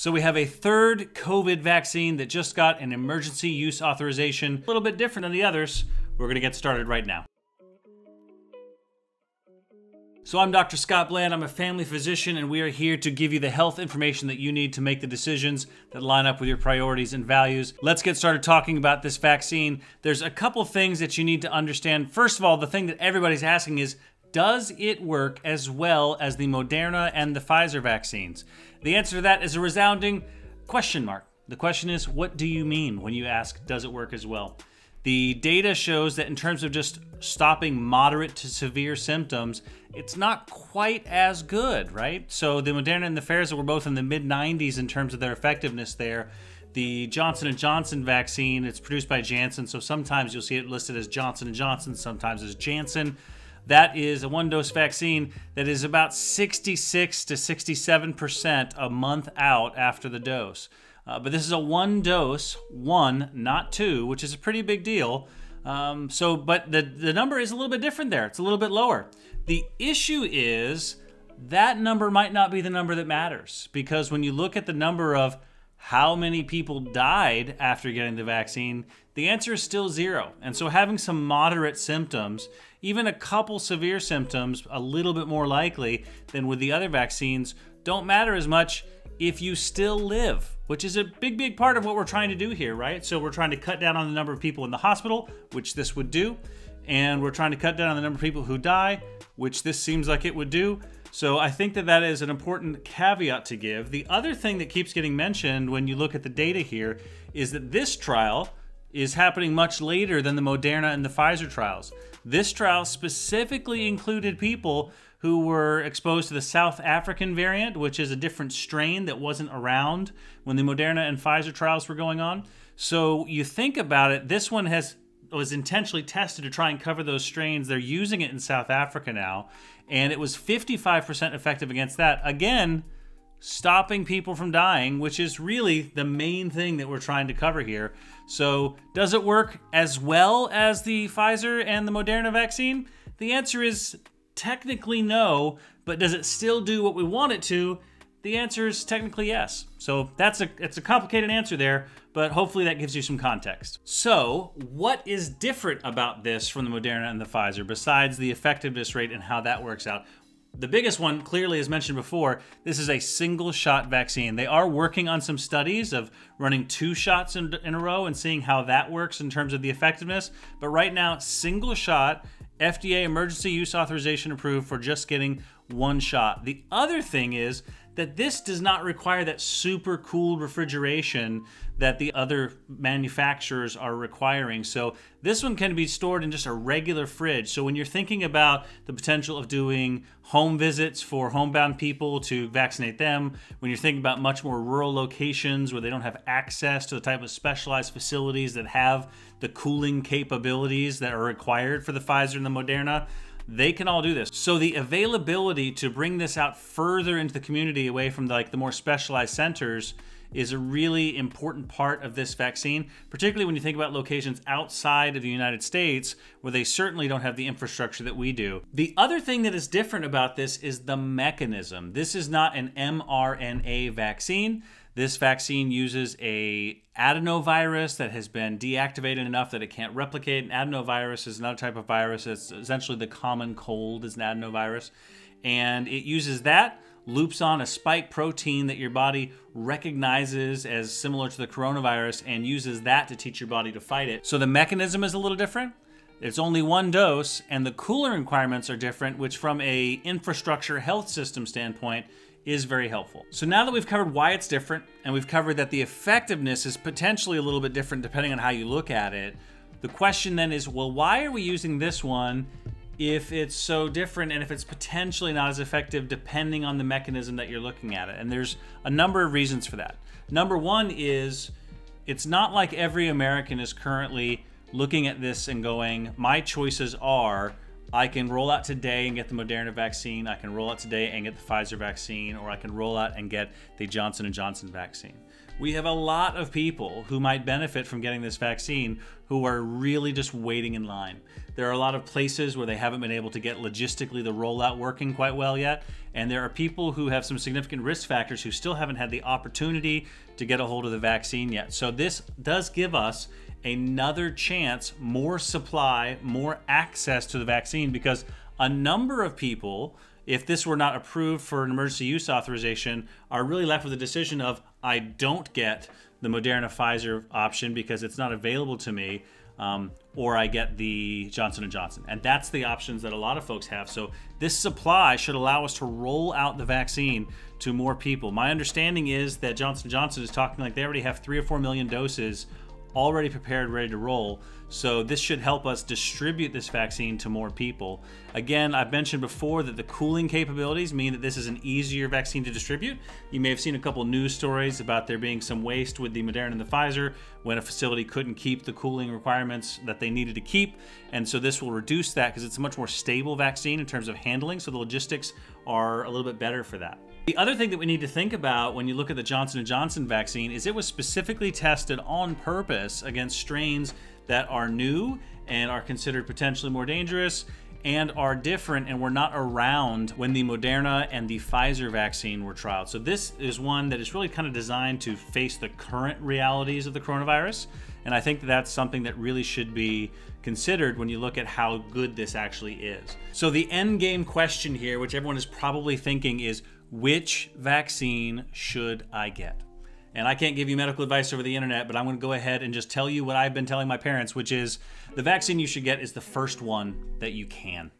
So we have a third COVID vaccine that just got an emergency use authorization, a little bit different than the others. We're gonna get started right now. So I'm Dr. Scott Bland. I'm a family physician, and we are here to give you the health information that you need to make the decisions that line up with your priorities and values. Let's get started talking about this vaccine. There's a couple things that you need to understand. First of all, the thing that everybody's asking is, does it work as well as the Moderna and the Pfizer vaccines? The answer to that is a resounding question mark. The question is, what do you mean when you ask, does it work as well? The data shows that in terms of just stopping moderate to severe symptoms, it's not quite as good, right? So the Moderna and the Pfizer were both in the mid 90s in terms of their effectiveness there. The Johnson & Johnson vaccine, it's produced by Janssen, so sometimes you'll see it listed as Johnson & Johnson, sometimes as Janssen. That is a one dose vaccine that is about 66 to 67% a month out after the dose. Uh, but this is a one dose, one, not two, which is a pretty big deal. Um, so, but the, the number is a little bit different there. It's a little bit lower. The issue is that number might not be the number that matters because when you look at the number of how many people died after getting the vaccine, the answer is still zero. And so having some moderate symptoms, even a couple severe symptoms, a little bit more likely than with the other vaccines, don't matter as much if you still live, which is a big, big part of what we're trying to do here, right? So we're trying to cut down on the number of people in the hospital, which this would do. And we're trying to cut down on the number of people who die, which this seems like it would do. So I think that that is an important caveat to give. The other thing that keeps getting mentioned when you look at the data here is that this trial is happening much later than the Moderna and the Pfizer trials. This trial specifically included people who were exposed to the South African variant, which is a different strain that wasn't around when the Moderna and Pfizer trials were going on. So you think about it, this one has was intentionally tested to try and cover those strains. They're using it in South Africa now, and it was 55% effective against that. Again, stopping people from dying, which is really the main thing that we're trying to cover here. So, does it work as well as the Pfizer and the Moderna vaccine? The answer is technically no, but does it still do what we want it to? The answer is technically yes. So that's a it's a complicated answer there, but hopefully that gives you some context. So, what is different about this from the Moderna and the Pfizer besides the effectiveness rate and how that works out? The biggest one, clearly, as mentioned before, this is a single shot vaccine. They are working on some studies of running two shots in, in a row and seeing how that works in terms of the effectiveness. But right now, single shot, FDA emergency use authorization approved for just getting one shot. The other thing is that this does not require that super cooled refrigeration that the other manufacturers are requiring. So this one can be stored in just a regular fridge. So when you're thinking about the potential of doing home visits for homebound people to vaccinate them, when you're thinking about much more rural locations where they don't have access to the type of specialized facilities that have the cooling capabilities that are required for the Pfizer and the Moderna, they can all do this. So the availability to bring this out further into the community away from the, like the more specialized centers is a really important part of this vaccine, particularly when you think about locations outside of the United States where they certainly don't have the infrastructure that we do. The other thing that is different about this is the mechanism. This is not an mRNA vaccine. This vaccine uses a adenovirus that has been deactivated enough that it can't replicate. An adenovirus is another type of virus. It's essentially the common cold is an adenovirus. And it uses that, loops on a spike protein that your body recognizes as similar to the coronavirus and uses that to teach your body to fight it. So the mechanism is a little different. It's only one dose and the cooler requirements are different, which from a infrastructure health system standpoint is very helpful. So now that we've covered why it's different and we've covered that the effectiveness is potentially a little bit different depending on how you look at it, the question then is, well, why are we using this one if it's so different and if it's potentially not as effective depending on the mechanism that you're looking at it? And there's a number of reasons for that. Number one is it's not like every American is currently looking at this and going, my choices are I can roll out today and get the Moderna vaccine. I can roll out today and get the Pfizer vaccine, or I can roll out and get the Johnson and Johnson vaccine. We have a lot of people who might benefit from getting this vaccine who are really just waiting in line. There are a lot of places where they haven't been able to get logistically the rollout working quite well yet, and there are people who have some significant risk factors who still haven't had the opportunity to get a hold of the vaccine yet. So this does give us another chance, more supply, more access to the vaccine because a number of people, if this were not approved for an emergency use authorization, are really left with a decision of I don't get the Moderna Pfizer option because it's not available to me. Um, or I get the Johnson and Johnson, and that's the options that a lot of folks have. So this supply should allow us to roll out the vaccine to more people. My understanding is that Johnson Johnson is talking like they already have three or four million doses already prepared, ready to roll. So this should help us distribute this vaccine to more people. Again, I've mentioned before that the cooling capabilities mean that this is an easier vaccine to distribute. You may have seen a couple news stories about there being some waste with the Moderna and the Pfizer when a facility couldn't keep the cooling requirements that they needed to keep. And so this will reduce that because it's a much more stable vaccine in terms of handling. So the logistics are a little bit better for that. The other thing that we need to think about when you look at the Johnson & Johnson vaccine is it was specifically tested on purpose against strains that are new and are considered potentially more dangerous and are different and were not around when the Moderna and the Pfizer vaccine were trialed. So this is one that is really kind of designed to face the current realities of the coronavirus. And I think that that's something that really should be considered when you look at how good this actually is. So the end game question here, which everyone is probably thinking is which vaccine should I get? And I can't give you medical advice over the internet, but I'm going to go ahead and just tell you what I've been telling my parents, which is the vaccine you should get is the first one that you can.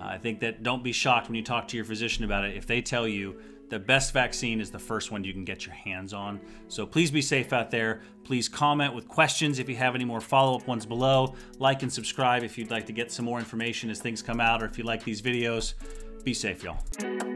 Uh, I think that don't be shocked when you talk to your physician about it if they tell you the best vaccine is the first one you can get your hands on. So please be safe out there. Please comment with questions if you have any more follow up ones below. Like and subscribe if you'd like to get some more information as things come out or if you like these videos. Be safe, y'all.